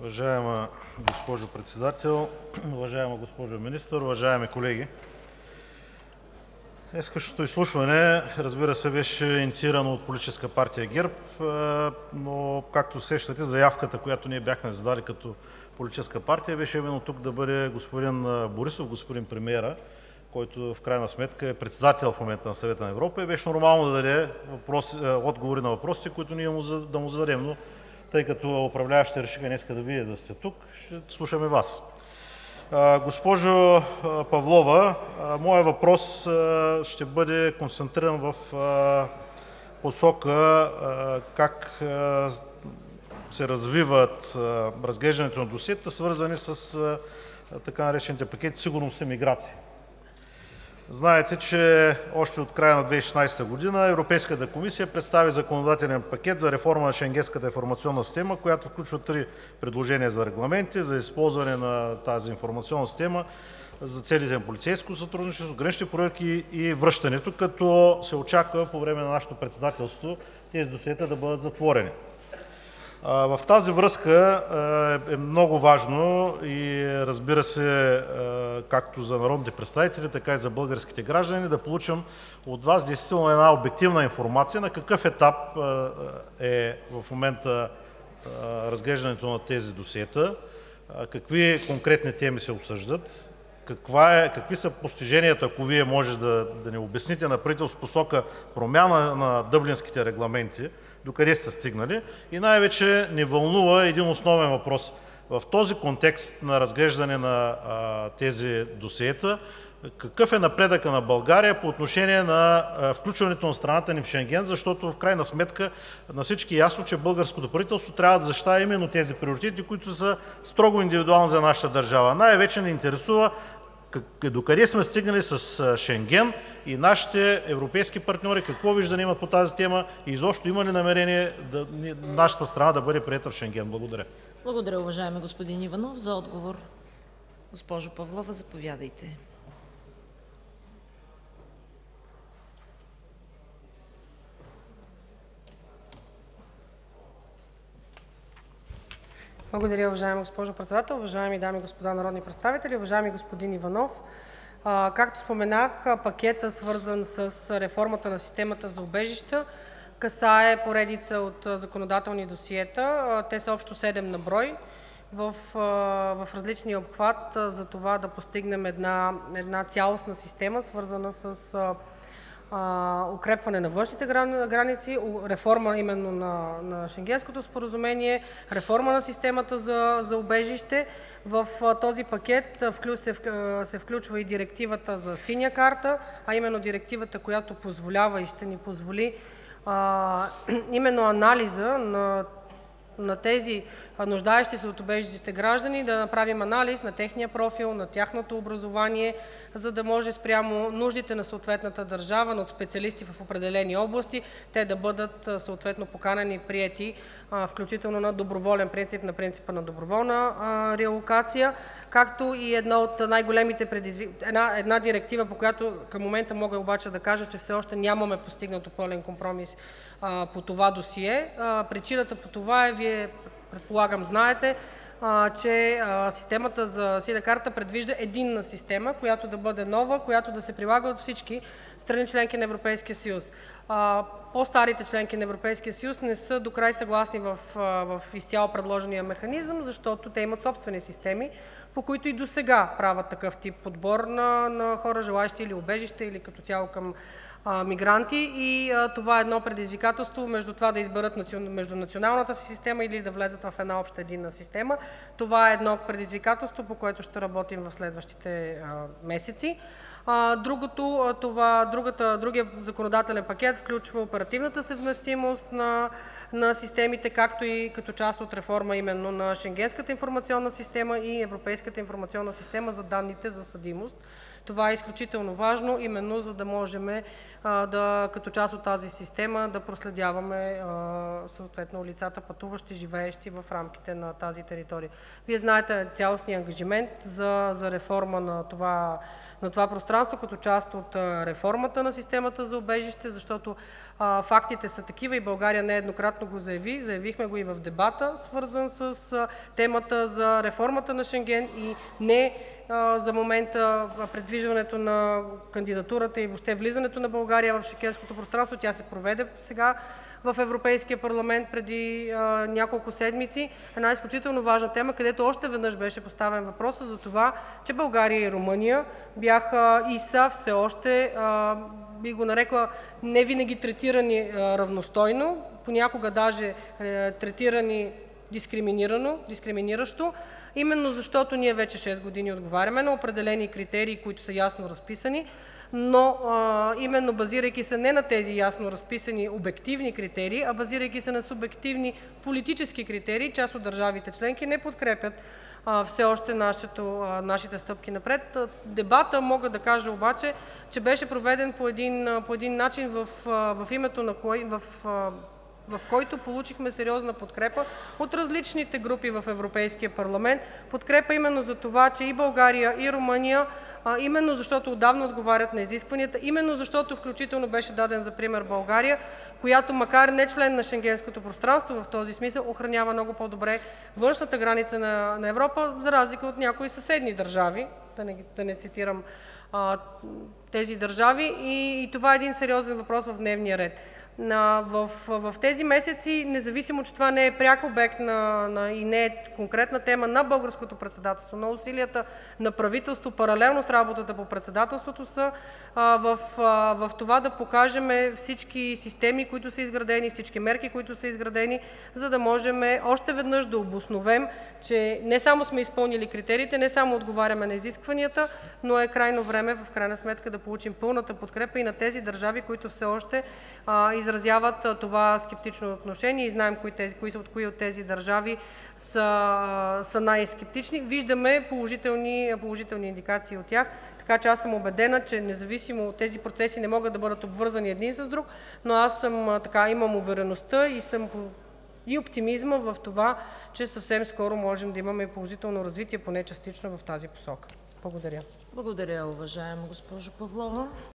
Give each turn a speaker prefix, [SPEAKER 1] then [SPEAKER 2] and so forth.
[SPEAKER 1] Уважаема госпожо Председател, уважаема госпожо Министър, уважаеми колеги! Днешното изслушване, разбира се, беше инициирано от Политическа партия ГЕРБ, но, както се сещате, заявката, която ние бяхме задали като политическа партия, беше именно тук да бъде господин Борисов – господин премиерът, който в крайна сметка е председател в момента на Съвета на Европа, и беше нормално да даде отговори на въпросите, които ние да му зададем. Тъй като управляващите решиха днес Вие да сте тук, ще слушаме Вас. Госпожо Павлова, моят въпрос ще бъде концентриран в посока как се развива разглеждането на досиетата, свързани с така наречените пакети „Сигурност и миграция“. Знаете, че още от края на 2016 г. Европейската комисия представи законодателен пакет за реформа на Шенгенската информационна система, която включва три предложения за регламенти за използване на тази информационна система за целите на полицейското сътрудничество, гранични проверки и връщането, като се очаква по време на нашето председателство тези досиета да бъдат затворени. В тази връзка е много важно и, разбира се, както за народните представители, така и за българските граждани, да получим от Вас действително една обективна информация на какъв етап е в момента разглеждането на тези досиета, какви конкретни теми се обсъждат, какви са постиженията, ако Вие може да ни обясните, на правителството в посока промяна на Дъблинските регламенти, докъде са стигнали. И най-вече ни вълнува един основен въпрос: в този контекст на разглеждане на тези досиета какъв е напредъкът на България по отношение на включването на страната ни в Шенген? Защото в крайна сметка на всички е ясно, че българското правителство трябва да защитава именно тези приоритети, които са строго индивидуални за нашата държава. Най-вече ни интересува докъде сме стигнали с Шенген и нашите европейски партньори какво виждане имат по тази тема и изобщо има ли намерение нашата страна да бъде приета в Шенген? Благодаря.
[SPEAKER 2] Благодаря, уважаеми господин Иванов. За отговор – госпожо Павлова, заповядайте.
[SPEAKER 3] Благодаря, уважаема госпожо Председател. Уважаеми дами и господа народни представители! Уважаеми господин Иванов, както споменах, пакетът, свързан с реформата на системата за убежища, касае поредица от законодателни досиета. Те са общо седем на брой в различния обхват за това да постигнем една цялостна система, свързана с укрепване на външните граници, реформа именно на Шенгенското споразумение, реформа на системата за убежище. В този пакет се включва и Директивата за „Синя карта“, а именно Директивата, която позволява и ще ни позволи именно анализа на тези нуждаещи се от убежище граждани, да направим анализ на техния профил, на тяхното образование, за да може спрямо нуждите на съответната държава, на специалисти в определени области, те да бъдат съответно поканени и приети, включително на доброволен принцип, на принципа на доброволна релокация, както и една директива, по която към момента мога обаче да кажа, че все още нямаме постигнат пълен компромис по това досие. Причината за това е, Вие предполагам знаете, че системата за „Синя карта“ предвижда единна система, която да бъде нова, която да се прилага от всички страни – членки на Европейския съюз. По-старите членки на Европейския съюз не са докрай съгласни с изцяло предложения механизъм, защото те имат собствени системи, по които и досега правят такъв тип подбор на хора, желаещи убежище или като цяло към мигранти. Това е едно предизвикателство между това да изберат между националната си система или да влязат в една обща единна система. Това е едно предизвикателство, по което ще работим в следващите месеци. Другият законодателен пакет включва оперативната съвместимост на системите, както и като част от реформа именно на Шенгенската информационна система и Европейската информационна система за данните за съдимост. Това е изключително важно, именно за да можем като част от тази система да проследяваме съответно лицата, пътуващи, живеещи в рамките на тази територия. Вие знаете цялостния ангажимент за реформа на това пространство като част от реформата на системата за убежище, защото фактите са такива и България нееднократно го заяви. Заявихме го и в дебата, свързан с темата за реформата на Шенген и не за момента а, предвижването на кандидатурата и въобще влизането на България в шенгенското пространство. Тя се проведе сега в Европейския парламент преди няколко седмици. Една изключително важна тема, където още веднъж беше поставен въпроса за това, че България и Румъния бяха и са все още, би го нарекла, не винаги третирани равностойно, понякога даже е, третирани дискриминирано, дискриминиращо, именно защото ние вече 6 години отговаряме на определени критерии, които са ясно разписани, но именно базирайки се не на тези ясно разписани обективни критерии, а базирайки се на субективни политически критерии, част от държавите членки не подкрепят все още нашите стъпки напред. Дебата, мога да кажа обаче, че беше проведен по един, а, по един начин, в, а, в който получихме сериозна подкрепа от различните групи в Европейския парламент. Подкрепа именно за това, че и България, и Румъния, именно защото отдавна отговарят на изискванията, именно защото включително беше даден за пример България, която макар не член на шенгенското пространство в този смисъл, охранява много по-добре външната граница на, на Европа, за разлика от някои съседни държави, да не, да не цитирам тези държави. И, и това е един сериозен въпрос в дневния ред. В, в тези месеци, независимо, че това не е пряк обект и не е конкретна тема на българското председателство, но усилията на правителство, паралелно с работата по председателството, са в това да покажем всички системи, които са изградени, всички мерки, които са изградени, за да можем още веднъж да обосновем, че не само сме изпълнили критериите, не само отговаряме на изискванията, но е крайно време в крайна сметка да получим пълната подкрепа и на тези държави, които все още а, изразяват това скептично отношение и знаем кои, от тези държави са, най-скептични. Виждаме положителни, индикации от тях, така че аз съм убедена, че независимо от тези процеси не могат да бъдат обвързани един с друг, но аз имам увереността и съм и оптимизма в това, че съвсем скоро можем да имаме положително развитие, поне частично в тази посока. Благодаря.
[SPEAKER 2] Благодаря, уважаема госпожо Павлова.